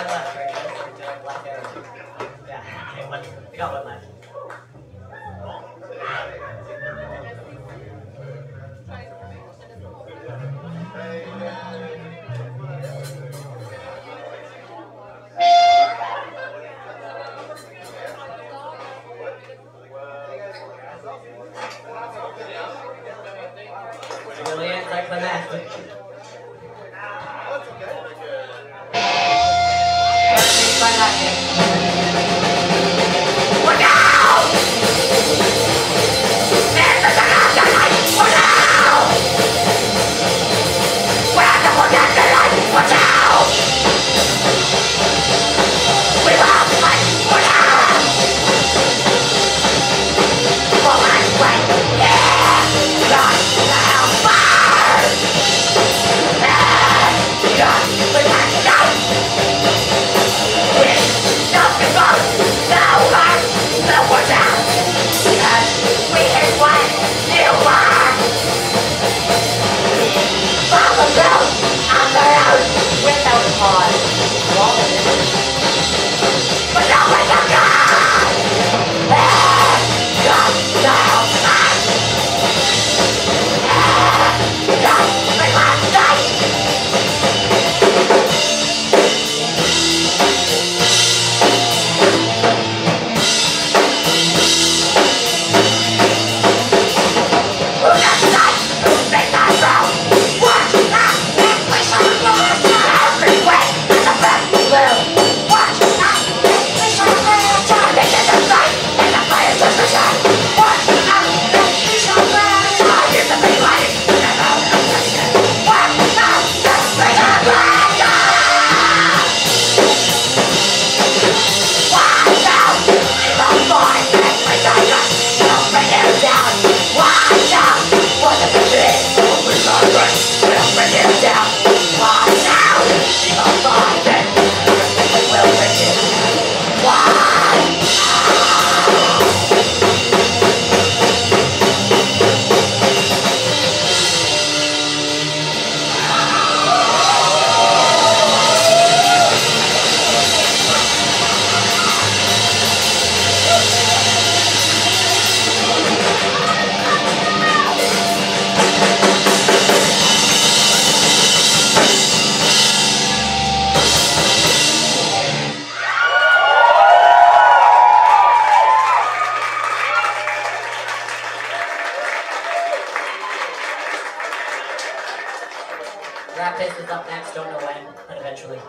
one left, right? Black arrow. Yeah, okay, one. I got one left. Brilliant, like. Anticlimactic. Anticlimactic. Taste is up next, don't know when, but eventually.